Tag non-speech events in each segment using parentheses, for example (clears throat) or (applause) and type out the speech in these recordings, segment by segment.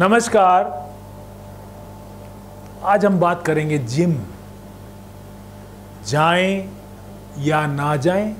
नमस्कार। आज हम बात करेंगे जिम। जाएँ या ना जाएँ,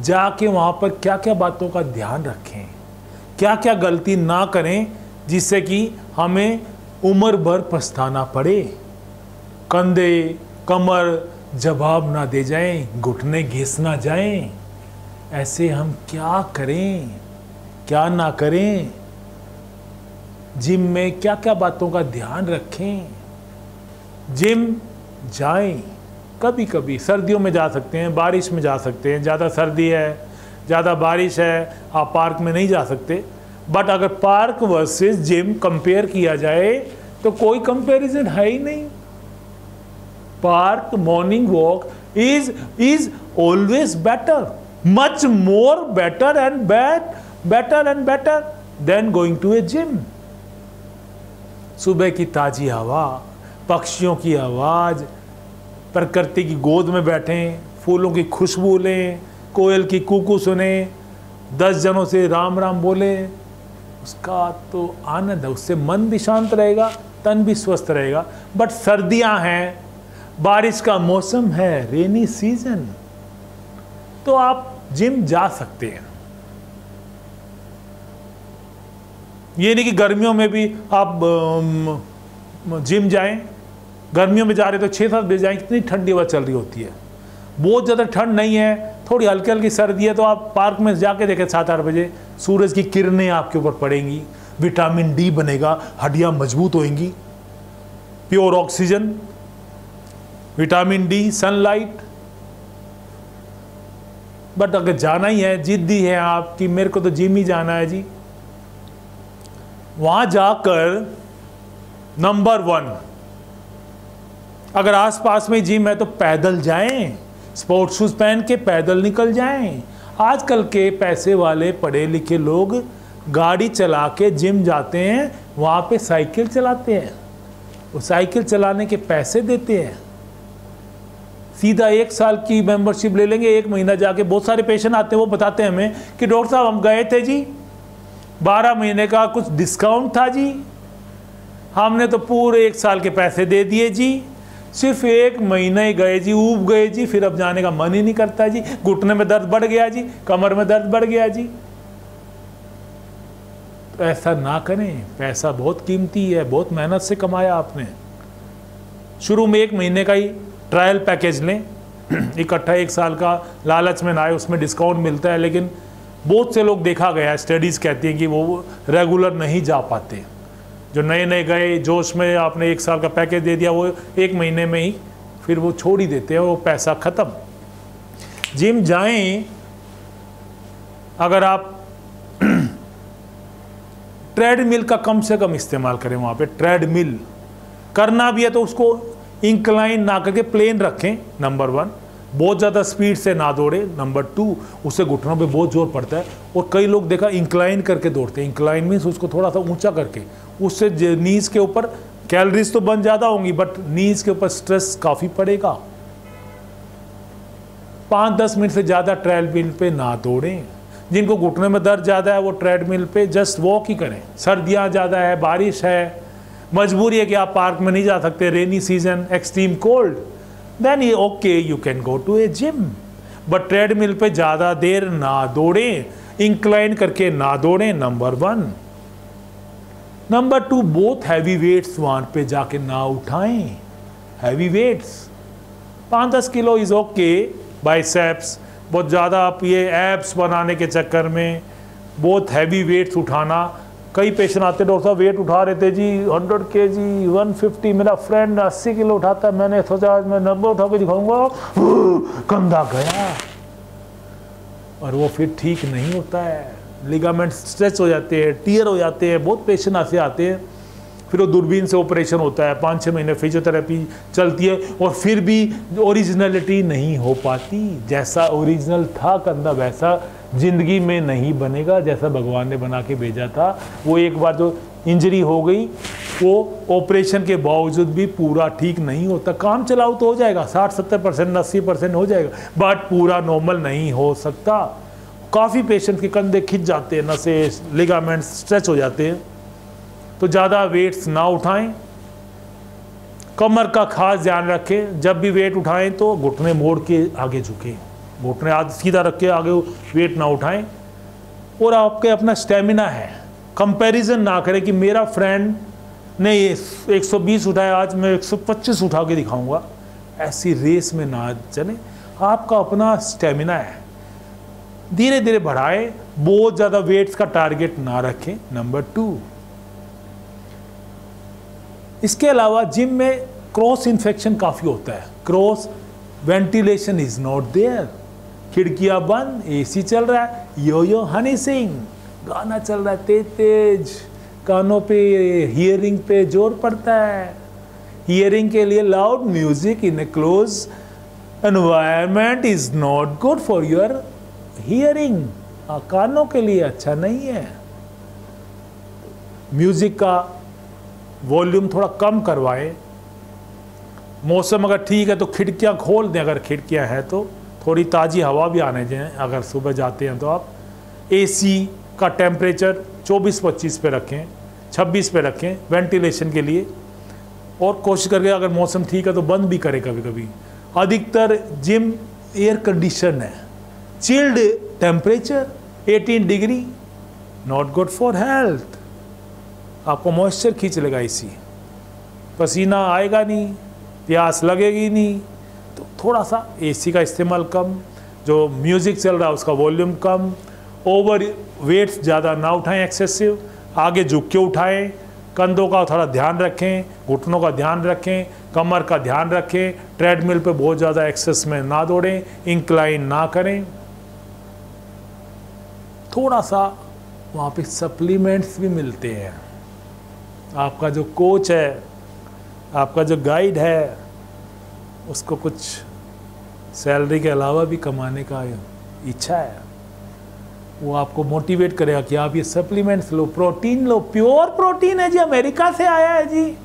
जाके वहाँ पर क्या क्या बातों का ध्यान रखें। क्या क्या गलती ना करें, जिससे कि हमें उम्र भर पछताना पड़े। कंधे, कमर जवाब ना दे जाएँ, घुटने घिस ना जाएँ। ऐसे हम क्या करें, क्या ना करें? जिम में क्या क्या बातों का ध्यान रखें। जिम जाएँ। कभी कभी सर्दियों में जा सकते हैं, बारिश में जा सकते हैं। ज़्यादा सर्दी है, ज़्यादा बारिश है, आप पार्क में नहीं जा सकते। बट अगर पार्क वर्सेस जिम कंपेयर किया जाए तो कोई कंपैरिजन है ही नहीं। Park morning walk is is always better. Much more better and bet, better and better than going to a gym. सुबह की ताजी हवा, पक्षियों की आवाज़, प्रकृति की गोद में बैठें, फूलों की खुशबू लें, कोयल की कुकू सुने, दस जनों से राम राम बोले। उसका तो आनंद है, उससे मन भी शांत रहेगा, तन भी स्वस्थ रहेगा। बट सर्दियाँ हैं, बारिश का मौसम है रेनी सीज़न तो आप जिम जा सकते हैं। ये नहीं कि गर्मियों में भी आप जिम जाएँ, गर्मियों में जा रहे तो छः सात बजे जाएँ कितनी ठंडी हवा चल रही होती है। बहुत ज़्यादा ठंड नहीं है, थोड़ी हल्की हल्की सर्दी है तो आप पार्क में जाके देखें सात आठ बजे, सूरज की किरणें आपके ऊपर पड़ेंगी, विटामिन डी बनेगा, हड्डियाँ मज़बूत होएँगी, pure oxygen, vitamin D, sunlight. But अगर जाना ही है, जिद्दी है आपकी मेरे को तो जिम ही जाना है जी। वहाँ जाकर नंबर वन अगर आसपास में जिम है तो पैदल जाएँ स्पोर्ट्स शूज़ पहन के पैदल निकल जाएँ। आजकल के पैसे वाले, पढ़े लिखे लोग गाड़ी चला के जिम जाते हैं, वहाँ पे साइकिल चलाते हैं। वो साइकिल चलाने के पैसे देते हैं। सीधा एक साल की मेंबरशिप ले लेंगे, एक महीना जाके बहुत सारे पेशेंट आते हैं, वो बताते हैं हमें कि डॉक्टर साहब, हम गए थे जी। बारह महीने का कुछ डिस्काउंट था जी। हमने तो पूरे एक साल के पैसे दे दिए जी। सिर्फ़ एक महीना ही गए जी, ऊब गए जी, फिर अब जाने का मन ही नहीं करता जी। घुटने में दर्द बढ़ गया जी, कमर में दर्द बढ़ गया जी। तो ऐसा ना करें, पैसा बहुत कीमती है, बहुत मेहनत से कमाया आपने। शुरू में एक महीने का ही ट्रायल पैकेज लें। (clears throat) इकट्ठा एक साल का लालच में ना आए, उसमें डिस्काउंट मिलता है, लेकिन बहुत से लोग देखा गया है स्टडीज़ कहती हैं कि वो रेगुलर नहीं जा पाते जो नए नए गए, जोश में आपने एक साल का पैकेज दे दिया, वो एक महीने में ही फिर वो छोड़ ही देते हैं, वो पैसा ख़त्म। जिम जाएँ, अगर आप (clears throat) ट्रेडमिल का कम से कम इस्तेमाल करें वहाँ पे ट्रेडमिल करना भी है तो उसको इंक्लाइन ना करके प्लेन रखें नंबर वन बहुत ज़्यादा स्पीड से ना दौड़े नंबर टू उससे घुटनों पे बहुत ज़ोर पड़ता है। और कई लोग देखा इंक्लाइन करके दौड़ते हैं। इंक्लाइन मीन्स उसको थोड़ा सा ऊँचा करके। उससे नीज के ऊपर कैलोरीज तो बन ज़्यादा होंगी बट नीज के ऊपर स्ट्रेस काफ़ी पड़ेगा। पाँच दस मिनट से ज़्यादा ट्रेडमिल पे ना दौड़ें। जिनको घुटने में दर्द ज़्यादा है, वो ट्रेडमिल पे जस्ट वॉक ही करें। सर्दियाँ ज़्यादा है, बारिश है। मजबूरी है कि आप पार्क में नहीं जा सकते। Rainy season extreme cold then ये okay you can go to a gym but treadmill पे ज़्यादा देर ना दौड़ें इंक्लाइन करके ना दौड़ें number one number two both heavy weights वहाँ पे जाके ना उठाएँ. हैवी वेट्स पाँच दस किलो इज़ ओके बाइसेप्स बहुत ज़्यादा आप ये एप्स बनाने के चक्कर में बहुत हैवी वेट्स उठाना कई पेशेंट आते डॉक्टर साहब वेट उठा रहे थे जी हंड्रेड के जी वन मेरा फ्रेंड अस्सी किलो उठाता मैंने सोचा, आज मैं नब्बे उठा के दिखाऊँगा। कंधा गया। और वो फिर ठीक नहीं होता है। लिगामेंट स्ट्रेच हो जाते हैं टीयर हो जाते हैं, बहुत पेशेंट ऐसे आते हैं। फिर वो दूरबीन से ऑपरेशन होता है पाँच छः महीने फिजियोथेरेपी चलती है और फिर भी ओरिजिनलिटी नहीं हो पाती। जैसा ओरिजिनल था कंधा वैसा ज़िंदगी में नहीं बनेगा, जैसा भगवान ने बना के भेजा था। वो एक बार जो इंजरी हो गई, वो ऑपरेशन के बावजूद भी पूरा ठीक नहीं होता। काम चलाओ तो हो जाएगा, साठ, सत्तर परसेंट, अस्सी परसेंट हो जाएगा बट पूरा नॉर्मल नहीं हो सकता। काफ़ी पेशेंट के कंधे खिंच जाते हैं, नसे लिगामेंट स्ट्रेच हो जाते हैं। तो ज़्यादा वेट्स ना उठाएँ। कमर का खास ध्यान रखें। जब भी वेट उठाएँ तो घुटने मोड़ के आगे झुकें। घुटने आगे सीधा रख के आगे वेट ना उठाएँ। और आपके अपना स्टेमिना है। कंपैरिजन ना करें कि मेरा फ्रेंड ने ये 120 उठाया, आज मैं 125 उठा के दिखाऊँगा। ऐसी रेस में ना चले। आपका अपना स्टेमिना है। धीरे धीरे बढ़ाए। बहुत ज़्यादा वेट्स का टारगेट ना रखें, नंबर टू। इसके अलावा जिम में क्रॉस इन्फेक्शन काफ़ी होता है। Cross ventilation is not there. खिड़कियाँ बंद एसी चल रहा है यो यो हनी सिंह। गाना चल रहा है तेज तेज कानों पे हियरिंग पे ज़ोर पड़ता है। हियरिंग के लिए loud music in a close environment is not good for your hearing कानों के लिए अच्छा नहीं है। म्यूज़िक का वॉल्यूम थोड़ा कम करवाएँ। मौसम अगर ठीक है तो खिड़कियाँ खोल दें, अगर खिड़कियाँ हैं तो। थोड़ी ताज़ी हवा भी आने दें, अगर सुबह जाते हैं तो आप। एसी का टेम्परेचर 24-25 पे रखें 26 पे रखें वेंटिलेशन के लिए। और कोशिश करके अगर मौसम ठीक है तो बंद भी करें कभी कभी अधिकतर जिम एयर कंडीशन है। Chilled temperature 18 degree not good for health आपको मॉइस्चर खींच लेगा इसी पसीना आएगा नहीं, प्यास लगेगी नहीं। तो थोड़ा सा एसी का इस्तेमाल कम, जो म्यूज़िक चल रहा है उसका वॉल्यूम कम ओवर वेट्स ज़्यादा ना उठाएँ एक्सेसिव आगे झुक के उठाएँ, कंधों का थोड़ा ध्यान रखें, घुटनों का ध्यान रखें, कमर का ध्यान रखें ट्रेडमिल पे बहुत ज़्यादा एक्सेस में ना दौड़ें इंक्लाइन ना करें। थोड़ा सा वहाँ पे सप्लीमेंट्स भी मिलते हैं। आपका जो कोच है, आपका जो गाइड है उसको कुछ सैलरी के अलावा भी कमाने का इच्छा है? वो आपको मोटिवेट करेगा कि आप ये सप्लीमेंट्स लो, प्रोटीन लो, प्योर प्रोटीन है जी, अमेरिका से आया है जी।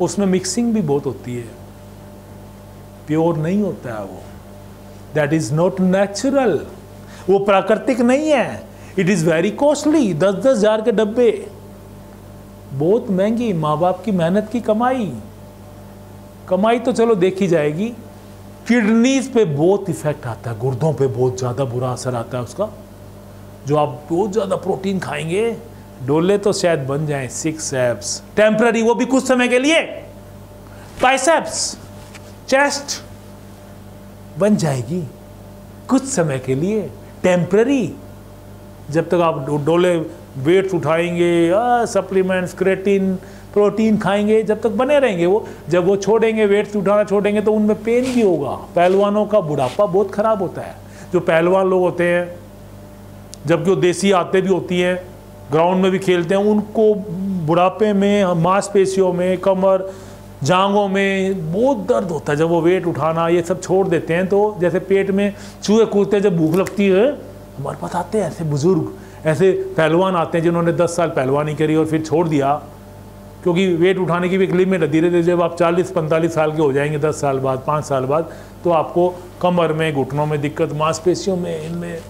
उसमें मिक्सिंग भी बहुत होती है। प्योर नहीं होता है वो। दैट इज़ नॉट नेचुरल वो प्राकृतिक नहीं है। इट इज़ वेरी कॉस्टली दस दस हज़ार के डब्बे। बहुत महँगी, माँ बाप की मेहनत की कमाई। कमाई तो चलो देखी जाएगी। किडनीज पे बहुत इफ़ेक्ट आता है, गुर्दों पे बहुत ज़्यादा बुरा असर आता है उसका। जो आप बहुत ज़्यादा प्रोटीन खाएँगे, डोले तो शायद बन जाए सिक्स एप्स टेम्प्ररी वो भी कुछ समय के लिए। पाइसेप्स चेस्ट बन जाएगी कुछ समय के लिए। टेम्प्ररी जब तक आप डोले वेट्स उठाएँगे सप्लीमेंट्स, क्रेटिन, प्रोटीन खाएँगे, जब तक बने रहेंगे वो। जब वो छोड़ेंगे, वेट्स उठाना छोड़ेंगे तो उनमें पेन भी होगा। पहलवानों का बुढ़ापा बहुत ख़राब होता है। जो पहलवान लोग होते हैं, जबकि वो देसी आते भी होती हैं ग्राउंड में भी खेलते हैं, उनको बुढ़ापे में, मांसपेशियों में, कमर जांगों में बहुत दर्द होता है। जब वो वेट उठाना, ये सब छोड़ देते हैं तो जैसे पेट में चूहे कूदते जब भूख लगती है, हमारे पास आते हैं ऐसे बुज़ुर्ग। ऐसे पहलवान आते हैं जिन्होंने 10 साल पहलवानी करी और फिर छोड़ दिया, क्योंकि वेट उठाने की भी एक लिमिट है। धीरे धीरे जब आप 40-45 साल के हो जाएँगे 10 साल बाद 5 साल बाद तो आपको कमर में, घुटनों में दिक्कत, मांसपेशियों में, इनमें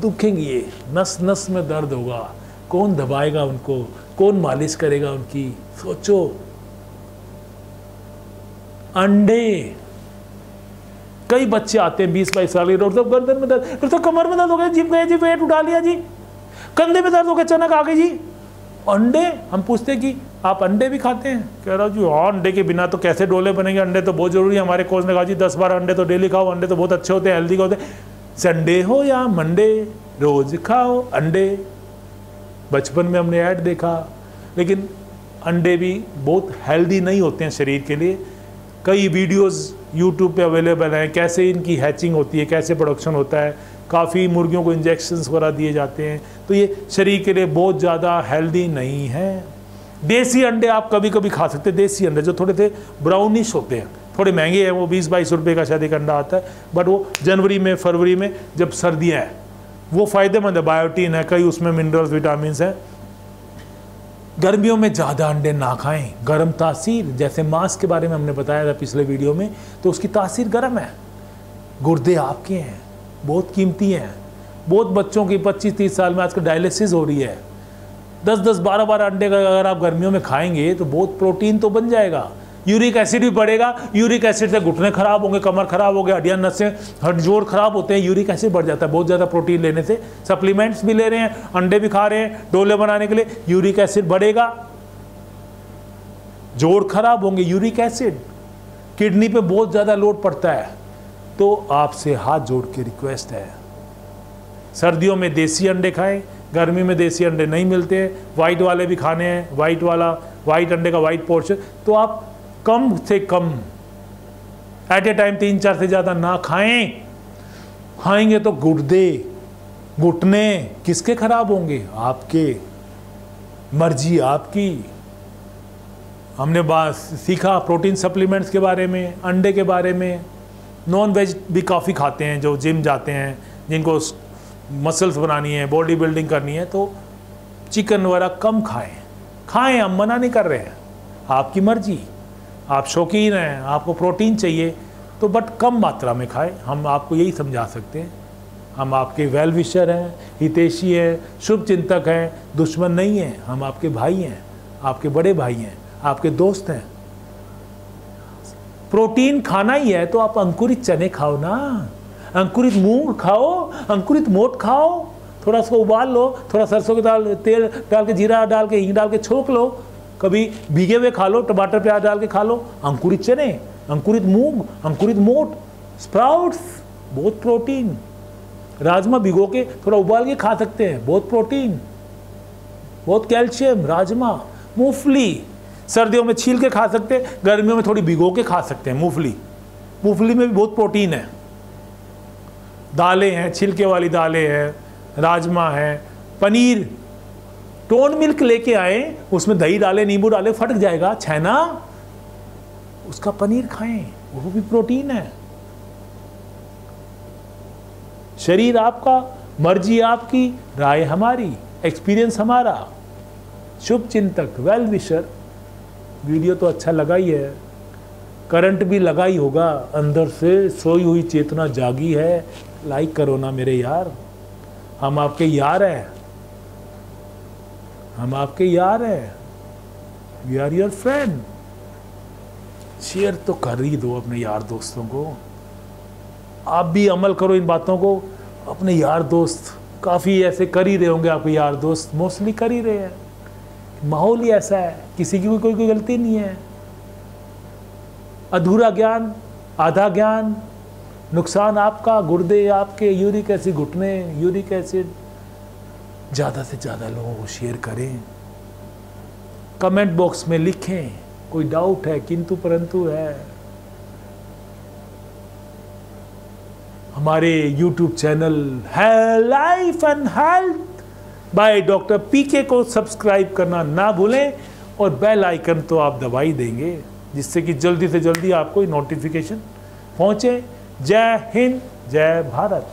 दुखेंगी ये। नस नस में दर्द होगा। कौन दबाएगा उनको? कौन मालिश करेगा उनकी? सोचो। अंडे। कई बच्चे आते हैं बीस बाईस साल के डॉक्टर साहब गर्दन में दर्द डॉक्टर कमर में दर्द हो गया जिप गए जी वेट उठा लिया जी। कंधे में दर्द हो गया अचानक आ गई जी। अंडे, हम पूछते हैं कि आप अंडे भी खाते हैं? कह रहा जी हाँ अंडे के बिना तो कैसे डोले बनेंगे? अंडे तो बहुत ज़रूरी है, हमारे कोच ने कहा जी, दस बारह अंडे तो डेली खाओ, अंडे तो बहुत अच्छे होते हैं हेल्दी होते हैं। संडे हो या मंडे रोज़ खाओ अंडे। बचपन में हमने ऐड देखा, लेकिन अंडे भी बहुत हेल्दी नहीं होते हैं शरीर के लिए। कई वीडियोस यूट्यूब पे अवेलेबल हैं, कैसे इनकी हैचिंग होती है, कैसे प्रोडक्शन होता है, काफ़ी मुर्गियों को इंजेक्शन वगैरह दिए जाते हैं। तो ये शरीर के लिए बहुत ज़्यादा हेल्दी नहीं है। देसी अंडे आप कभी कभी खा सकते हैं, देसी अंडे जो थोड़े थे ब्राउनिश होते हैं। थोड़े महँगे हैं, वो बीस बाईस रुपये का शायद एक अंडा आता है बट वो जनवरी में, फरवरी में जब सर्दियाँ हैं, वो फ़ायदेमंद है बायोटीन है, कई उसमें मिनरल्स विटामिन हैं। गर्मियों में ज़्यादा अंडे ना खाएँ। गर्म तासीर, जैसे मांस के बारे में हमने बताया था पिछले वीडियो में तो उसकी तासीर गर्म है। गुर्दे आपके हैं, बहुत कीमती हैं। बहुत बच्चों की 25-30 साल में आजकल डायलिसिस हो रही है। दस दस बारह बारह अंडे का अगर आप गर्मियों में खाएँगे तो बहुत प्रोटीन तो बन जाएगा। यूरिक एसिड भी बढ़ेगा, यूरिक एसिड से घुटने खराब होंगे, कमर खराब हो गए हड्डियाँ नसें हड खराब होते हैं, यूरिक एसिड बढ़ जाता है, बहुत ज़्यादा प्रोटीन लेने से। सप्लीमेंट्स भी ले रहे हैं, अंडे भी खा रहे हैं, डोले बनाने के लिए यूरिक एसिड बढ़ेगा। जोड़ खराब होंगे, यूरिक एसिड। किडनी पे बहुत ज़्यादा लोड पड़ता है। तो आपसे हाथ जोड़ के रिक्वेस्ट है, सर्दियों में देसी अंडे खाएँ, गर्मी में देसी अंडे नहीं मिलते वाइट वाले भी खाने हैं वाइट वाला वाइट अंडे का वाइट पोर्शन तो आप कम से कम एट ए टाइम तीन चार से ज़्यादा ना खाएँ। खाएँगे तो गुर्दे, घुटने किसके खराब होंगे? आपके। मर्ज़ी आपकी। हमने बात सीखा प्रोटीन सप्लीमेंट्स के बारे में, अंडे के बारे में। नॉन वेज भी काफ़ी खाते हैं जो जिम जाते हैं, जिनको मसल्स बनानी है बॉडी बिल्डिंग करनी है तो चिकन वगैरह कम खाएँ। खाएँ, हम मना नहीं कर रहे हैं। आपकी मर्ज़ी। आप शौकीन हैं, आपको प्रोटीन चाहिए तो बट कम मात्रा में खाएँ। हम आपको यही समझा सकते हैं। हम आपके वेल विशर हैं, हितेशी हैं शुभ चिंतक हैं, दुश्मन नहीं हैं। हम आपके भाई हैं, आपके बड़े भाई हैं, आपके दोस्त हैं। प्रोटीन खाना ही है तो आप अंकुरित चने खाओ ना। अंकुरित मूंग खाओ, अंकुरित मोट खाओ। थोड़ा उसको उबाल लो, थोड़ा सरसों के दाल, तेल डाल के जीरा डाल के, हींग डाल के छोक लो। कभी भीगे हुए खा लो, टमाटर, प्याज डाल के खा लो। अंकुरित चने, अंकुरित मूंग, अंकुरित मोट, स्प्राउट्स, बहुत प्रोटीन। राजमा भिगो के थोड़ा उबाल के खा सकते हैं, बहुत प्रोटीन। बहुत कैल्शियम, राजमा, मूंगफली। सर्दियों में छील के खा सकते हैं, गर्मियों में थोड़ी भिगो के खा सकते हैं, मूंगफली। मूंगफली में भी बहुत प्रोटीन है। दालें हैं, छिलके वाली दालें हैं, राजमा है, पनीर। टोन मिल्क लेके आए, उसमें दही डाले, नींबू डाले, फट जाएगा, छैना, उसका पनीर खाएँ, वो भी प्रोटीन है। शरीर आपका, मर्ज़ी आपकी, राय हमारी एक्सपीरियंस हमारा। शुभ चिंतक वेल विशर वीडियो तो अच्छा लगा ही है। करंट भी लगा ही होगा, अंदर से सोई हुई चेतना जागी है। लाइक करो ना मेरे यार। हम आपके यार हैं। हम आपके यार हैं। We are your friend share तो कर ही दो अपने यार दोस्तों को। आप भी अमल करो इन बातों को। अपने यार दोस्त काफ़ी ऐसे कर ही रहे होंगे, आपके यार दोस्त मोस्टली कर ही रहे हैं। माहौल ही ऐसा है, किसी की कोई कोई गलती नहीं है। अधूरा ज्ञान, आधा ज्ञान, नुकसान आपका, गुर्दे आपके, यूरिक एसिड घुटने, यूरिक एसिड। ज़्यादा से ज़्यादा लोगों को शेयर करें। कमेंट बॉक्स में लिखें, कोई डाउट है, किंतु परंतु है। हमारे यूट्यूब चैनल है life and health by doctor PK को सब्सक्राइब करना ना भूलें और बेल आइकन तो आप दबाई देंगे, जिससे कि जल्दी से जल्दी आपको नोटिफिकेशन पहुँचे। जय हिंद, जय भारत।